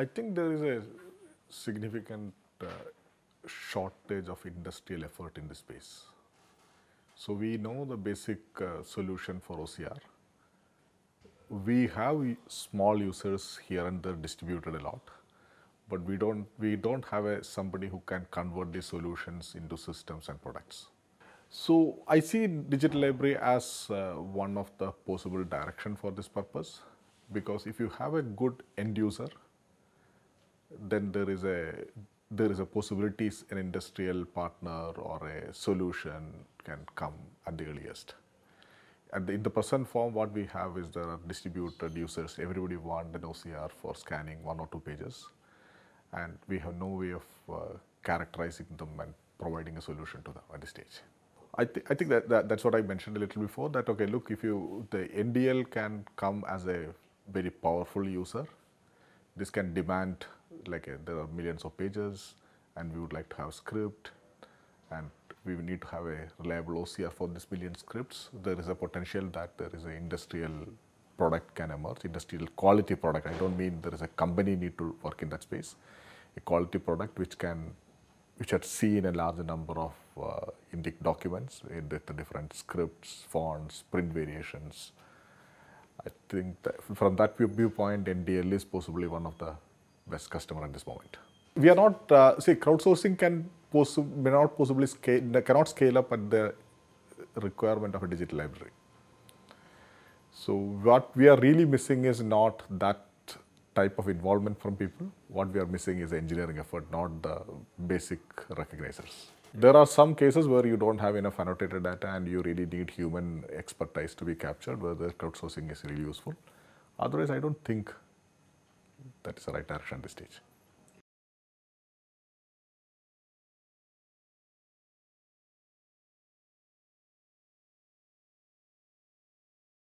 I think there is a significant uh, shortage of industrial effort in this space. So we know the basic uh, solution for OCR. We have small users here and there distributed a lot, but we don't we don't have a somebody who can convert these solutions into systems and products. So I see digital library as uh, one of the possible direction for this purpose, because if you have a good end user, then there is a there is a possibilities an industrial partner or a solution can come at the earliest. And in the present form, what we have is there are distributed users. Everybody want an OCR for scanning one or two pages, and we have no way of uh, characterizing them and providing a solution to them at this stage. I, th- I think that, that that's what I mentioned a little before. That okay, look, if you the NDL can come as a very powerful user, this can demand like a, there are millions of pages, and we would like to have script, and we need to have a reliable OCR for this million scripts. There is a potential that there is an industrial product can emerge, industrial quality product. I don't mean there is a company need to work in that space. A quality product which can which had seen a large number of uh, documents in the, the different scripts, fonts, print variations. I think that from that viewpoint, NDL is possibly one of the best customer at this moment. We are not, uh, see, crowdsourcing can may not possibly scale, cannot scale up at the requirement of a digital library. So what we are really missing is not that type of involvement from people. What we are missing is engineering effort, not the basic recognizers. There are some cases where you don't have enough annotated data and you really need human expertise to be captured, where the crowdsourcing is really useful. Otherwise, I don't think that is the right direction at this stage.